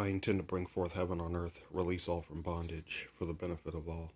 I intend to bring forth heaven on earth, release all from bondage for the benefit of all.